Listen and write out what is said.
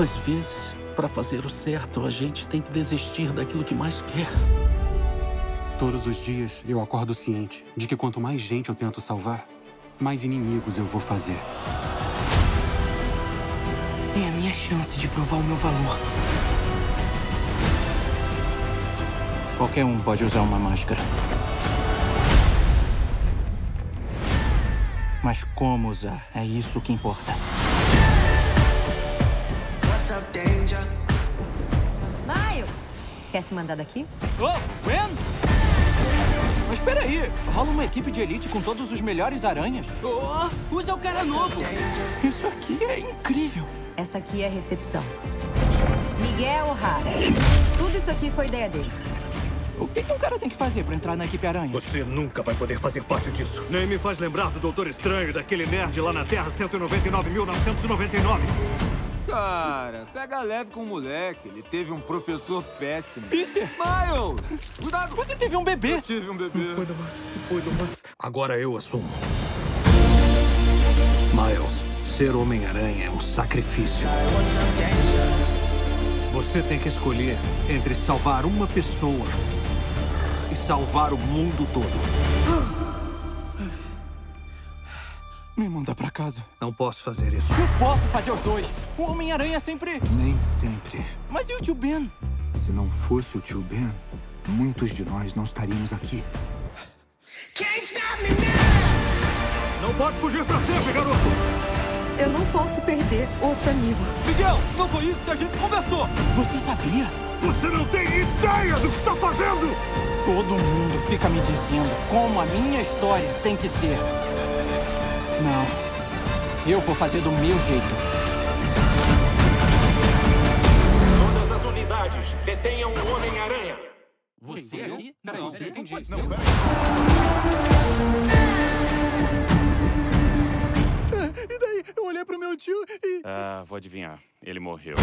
Às vezes, para fazer o certo, a gente tem que desistir daquilo que mais quer. Todos os dias eu acordo ciente de que quanto mais gente eu tento salvar, mais inimigos eu vou fazer. É a minha chance de provar o meu valor. Qualquer um pode usar uma máscara. Mas como usar? É isso que importa. Miles! Quer se mandar daqui? Oh, Gwen! Mas peraí, rola uma equipe de elite com todos os melhores aranhas? Oh, usa o cara novo. Isso aqui é incrível. Essa aqui é a recepção. Miguel O'Hara. Tudo isso aqui foi ideia dele. O que, que um cara tem que fazer pra entrar na equipe aranha? Você nunca vai poder fazer parte disso. Nem me faz lembrar do Doutor Estranho, daquele nerd lá na Terra 199.999. Cara, pega leve com o moleque. Ele teve um professor péssimo. Peter! Miles! Cuidado! Você teve um bebê! Eu tive um bebê. Cuida mais, mais. Agora eu assumo. Miles, ser Homem-Aranha é um sacrifício. Você tem que escolher entre salvar uma pessoa e salvar o mundo todo. Me manda pra casa. Não posso fazer isso. Eu posso fazer os dois. O Homem-Aranha sempre... Nem sempre. Mas e o tio Ben? Se não fosse o tio Ben, muitos de nós não estaríamos aqui. Não pode fugir pra sempre, garoto! Eu não posso perder outro amigo. Miguel, não foi isso que a gente conversou. Você sabia? Você não tem ideia do que está fazendo! Todo mundo fica me dizendo como a minha história tem que ser. Não. Eu vou fazer do meu jeito. Todas as unidades, detenham o Homem-Aranha. Você aqui? Não, você não entendi. Não. E daí, eu olhei pro meu tio e... Ah, vou adivinhar. Ele morreu.